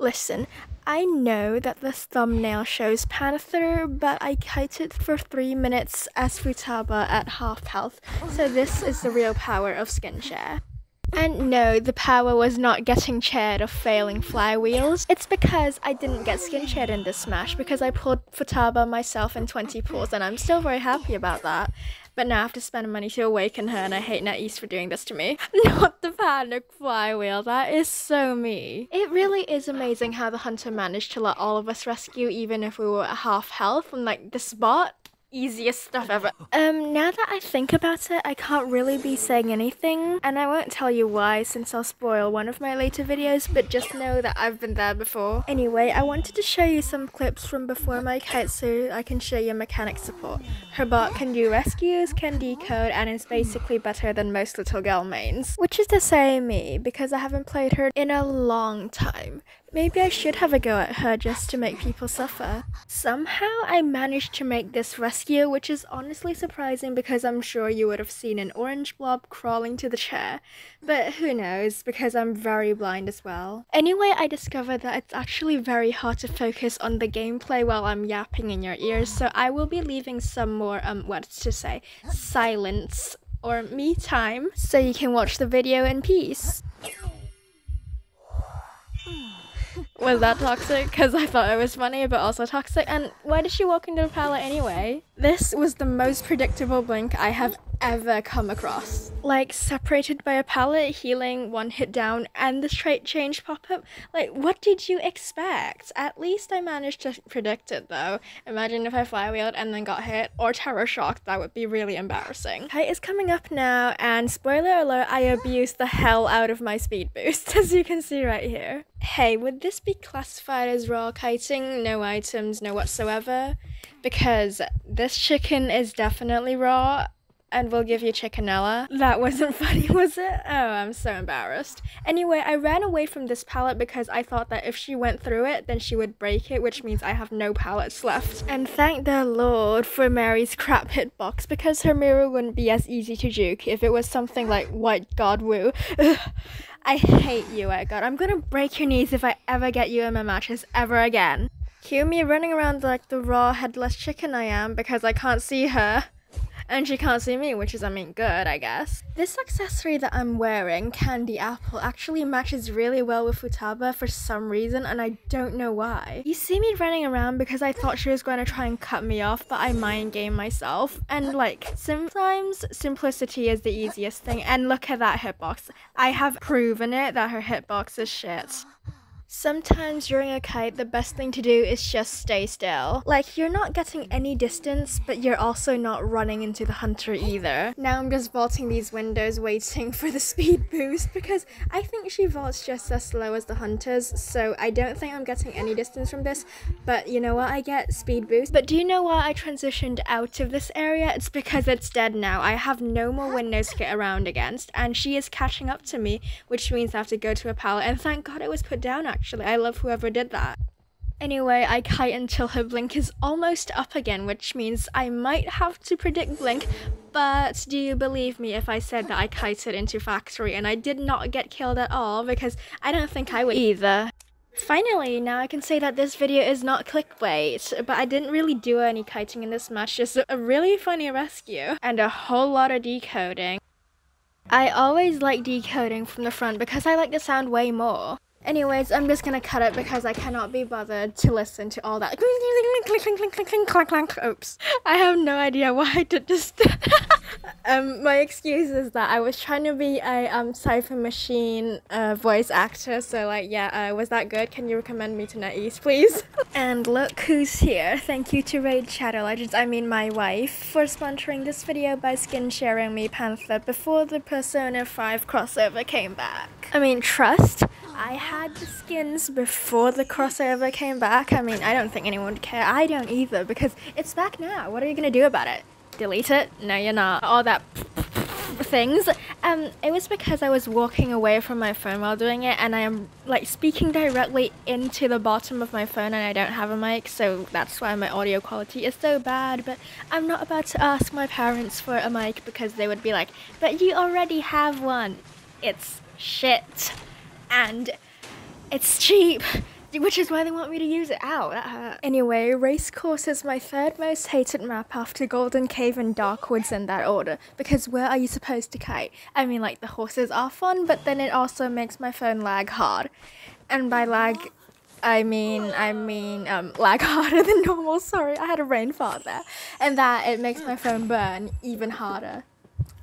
Listen, I know that this thumbnail shows Panther, but I kited for 3 minutes as Futaba at half health, so this is the real power of skin share. And no, the power was not getting chaired or failing flywheels. It's because I didn't get skin chaired in this smash because I pulled Futaba myself in 20 pulls and I'm still very happy about that. But now I have to spend money to awaken her and I hate NetEase for doing this to me. Not the panic flywheel, that is so me. It really is amazing how the hunter managed to let all of us rescue even if we were at half health and like the spot easiest stuff ever. Um, now that I think about it, I can't really be saying anything, and I won't tell you why since I'll spoil one of my later videos, but just know that I've been there before. Anyway, I wanted to show you some clips from before my kite so I can show you mechanic support. Her bot can do rescues, can decode, and is basically better than most little girl mains. Which is to say me, because I haven't played her in a long time. Maybe I should have a go at her just to make people suffer. Somehow I managed to make this rescue, which is honestly surprising because I'm sure you would have seen an orange blob crawling to the chair. But who knows, because I'm very blind as well. Anyway, I discovered that it's actually very hard to focus on the gameplay while I'm yapping in your ears, so I will be leaving some more, um, what's to say, silence or me time so you can watch the video in peace. Was that toxic? Because I thought it was funny, but also toxic. And why did she walk into the pallet anyway? This was the most predictable blink I have ever come across. Like, separated by a pallet, healing, one hit down, and the trait change pop up. Like, what did you expect? At least I managed to predict it though. Imagine if I flywheeled and then got hit or terror shocked, that would be really embarrassing. Kite is coming up now, and spoiler alert, I abused the hell out of my speed boost, as you can see right here. Hey, would this be classified as raw kiting? No items, no whatsoever? Because this chicken is definitely raw and we'll give you chickenella. That wasn't funny, was it? Oh, I'm so embarrassed. Anyway, I ran away from this palette because I thought that if she went through it, then she would break it, which means I have no palettes left. And thank the Lord for Mary's crap hitbox because her mirror wouldn't be as easy to juke if it was something like White Guard Wu. I hate you, Edgar. I'm gonna break your knees if I ever get you in my matches ever again. Cue me running around like the raw headless chicken I am because I can't see her and she can't see me, which is, I mean, good, I guess. This accessory that I'm wearing, Candy Apple, actually matches really well with Futaba for some reason, and I don't know why. You see me running around because I thought she was going to try and cut me off, but I mind game myself. And like, sometimes simplicity is the easiest thing, and look at that hitbox. I have proven it that her hitbox is shit. Sometimes during a kite, the best thing to do is just stay still. Like, you're not getting any distance, but you're also not running into the hunter either. Now I'm just vaulting these windows waiting for the speed boost because I think she vaults just as slow as the hunters, so I don't think I'm getting any distance from this, but you know what, I get speed boost. But do you know why I transitioned out of this area? It's because it's dead now. I have no more windows to get around against, and she is catching up to me, which means I have to go to a pallet, and thank god it was put down actually. I love whoever did that. Anyway, I kite until her blink is almost up again, which means I might have to predict blink, but do you believe me if I said that I kited into factory and I did not get killed at all because I don't think I would either. Finally, now I can say that this video is not clickbait, but I didn't really do any kiting in this match, just a really funny rescue and a whole lot of decoding. I always like decoding from the front because I like the sound way more. Anyways, I'm just gonna cut it because I cannot be bothered to listen to all that. Oops. I have no idea why I did this. um, my excuse is that I was trying to be a um Cipher Machine uh, voice actor, so like yeah, uh, was that good? Can you recommend me to NetEase, please? and look who's here. Thank you to Raid Shadow Legends, I mean my wife, for sponsoring this video by skin sharing me Panther before the Persona 5 crossover came back. I mean, trust. I had the skins before the crossover came back. I mean, I don't think anyone would care. I don't either because it's back now. What are you gonna do about it? Delete it? No, you're not. All that things. Um, it was because I was walking away from my phone while doing it, and I am like speaking directly into the bottom of my phone, and I don't have a mic, so that's why my audio quality is so bad. But I'm not about to ask my parents for a mic because they would be like, "But you already have one." It's shit and it's cheap which is why they want me to use it. Ow, that hurt. Anyway, Racecourse is my third most hated map after Golden Cave and Darkwoods in that order. Because where are you supposed to kite? I mean, like, the horses are fun, but then it also makes my phone lag hard. And by lag, I mean, I mean, um, lag harder than normal. Sorry, I had a rain fart there. And that, it makes my phone burn even harder.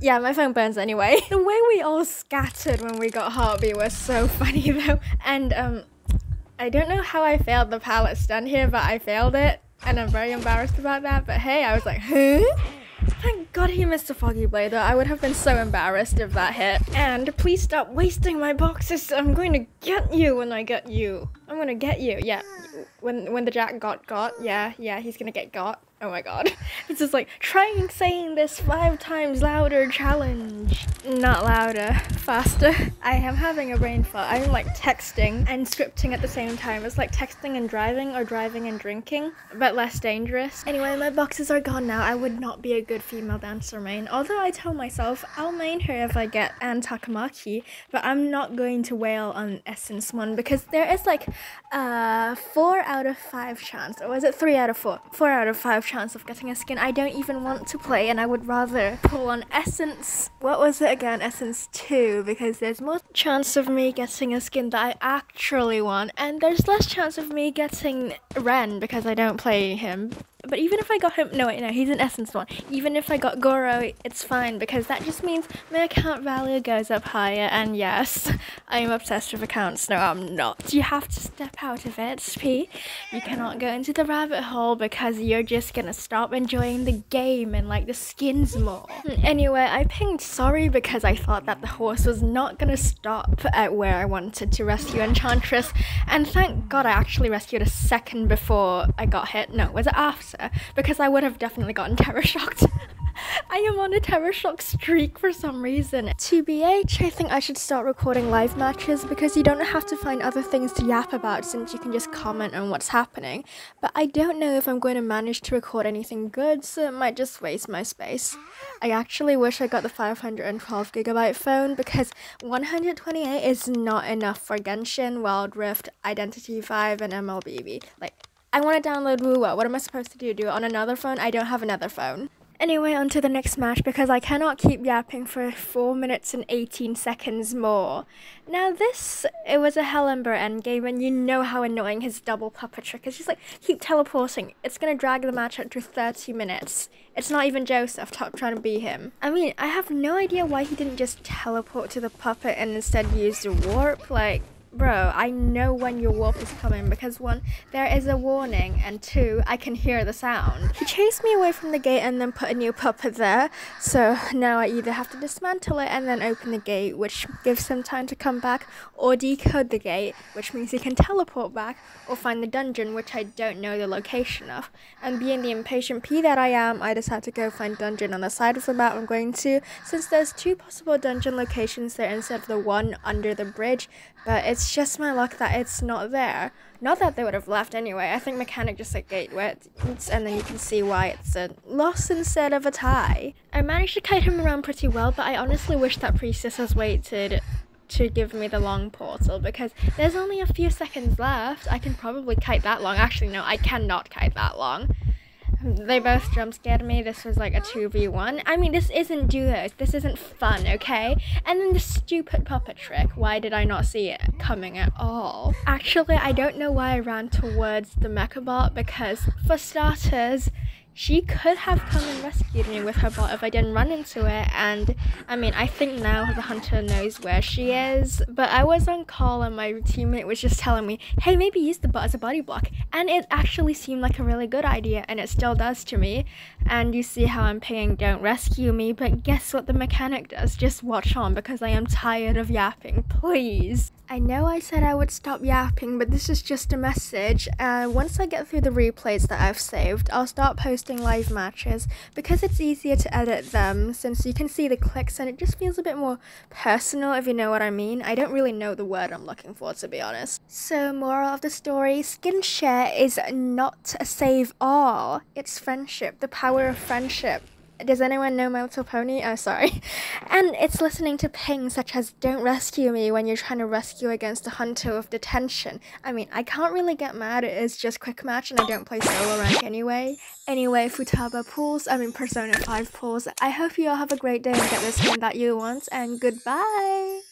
Yeah, my phone burns anyway. The way we all scattered when we got Heartbeat was so funny though. And um, I don't know how I failed the pallet stun here, but I failed it. And I'm very embarrassed about that. But hey, I was like, huh? Thank God he missed a Foggy Blade though. I would have been so embarrassed if that hit. And please stop wasting my boxes. I'm going to get you when I get you. I'm gonna get you. Yeah. When when the Jack got got. Yeah, yeah, he's gonna get got. Oh my god. This is like, trying saying this five times louder challenge. Not louder, faster. I am having a brain fart. I'm like texting and scripting at the same time. It's like texting and driving or driving and drinking, but less dangerous. Anyway, my boxes are gone now. I would not be a good female dancer main. Although I tell myself I'll main her if I get Anne Takamaki, but I'm not going to wail on Essence 1 because there is like a 4 out of 5 chance, or was it 3 out of 4? 4 out of 5 chance of getting a skin I don't even want to play and I would rather pull on Essence, what was it again, Essence 2 because there's more chance of me getting a skin that I actually want and there's less chance of me getting Ren because I don't play him but even if I got him, no, wait, no, he's an essence one. Even if I got Goro, it's fine because that just means my account value goes up higher. And yes, I am obsessed with accounts. No, I'm not. You have to step out of it, P. You cannot go into the rabbit hole because you're just gonna stop enjoying the game and like the skins more. Anyway, I pinged sorry because I thought that the horse was not gonna stop at where I wanted to rescue Enchantress. And thank God I actually rescued a second before I got hit. No, was it after? Because I would have definitely gotten terror shocked. I am on a terror shock streak for some reason. TBH, I think I should start recording live matches because you don't have to find other things to yap about since you can just comment on what's happening. But I don't know if I'm going to manage to record anything good, so it might just waste my space. I actually wish I got the 512 gigabyte phone because 128 is not enough for Genshin, Wild Rift, Identity V, and MLBB. Like, I want to download Wuwa. What am I supposed to do? Do it on another phone? I don't have another phone. Anyway, on to the next match because I cannot keep yapping for 4 minutes and 18 seconds more. Now this, it was a Hellember endgame and you know how annoying his double puppet trick is. Just like, keep teleporting. It's gonna drag the match out to 30 minutes. It's not even Joseph top trying to be him. I mean, I have no idea why he didn't just teleport to the puppet and instead use the warp. Like, bro, I know when your warp is coming because one, there is a warning, and two, I can hear the sound. He chased me away from the gate and then put a new puppet there, so now I either have to dismantle it and then open the gate, which gives him time to come back, or decode the gate, which means he can teleport back, or find the dungeon, which I don't know the location of. And being the impatient P that I am, I decided to go find dungeon on the side of the map I'm going to, since there's two possible dungeon locations there instead of the one under the bridge, but it's just my luck that it's not there. Not that they would have left anyway. I think mechanic just like gate and then you can see why it's a loss instead of a tie. I managed to kite him around pretty well, but I honestly wish that priestess has waited to give me the long portal because there's only a few seconds left. I can probably kite that long. Actually, no, I cannot kite that long. They both jump scared me. This was like a 2v1. I mean, this isn't duos. This isn't fun, okay? And then the stupid puppet trick. Why did I not see it coming at all? Actually, I don't know why I ran towards the Mechabot because, for starters, she could have come and rescued me with her bot if I didn't run into it. And I mean, I think now the hunter knows where she is. But I was on call and my teammate was just telling me, hey, maybe use the bot as a body block. And it actually seemed like a really good idea, and it still does to me. And you see how I'm paying Don't Rescue Me, but guess what the mechanic does? Just watch on because I am tired of yapping, please. I know I said I would stop yapping, but this is just a message. Uh, once I get through the replays that I've saved, I'll start posting live matches because it's easier to edit them since you can see the clicks and it just feels a bit more personal if you know what I mean. I don't really know the word I'm looking for to be honest. So, moral of the story skin share is not a save all, it's friendship, the power of friendship. Does anyone know My Little Pony? Oh, sorry. And it's listening to pings such as Don't Rescue Me when you're trying to rescue against a hunter of detention. I mean, I can't really get mad, it is just quick match and I don't play solo rank anyway. Anyway, Futaba pools, I mean Persona 5 pools, I hope you all have a great day and get the skin that you want, and goodbye!